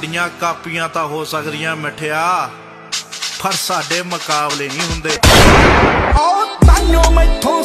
ਸਾਡੀਆਂ ਕਾਪੀਆਂ ਤਾਂ ਹੋ ਸਕਦੀਆਂ ਮਠਿਆ ਪਰ ਸਾਡੇ ਮੁਕਾਬਲੇ ਨਹੀਂ ਹੁੰਦੇ। ਓ ਤਾਨੋ ਮੈਥੋਂ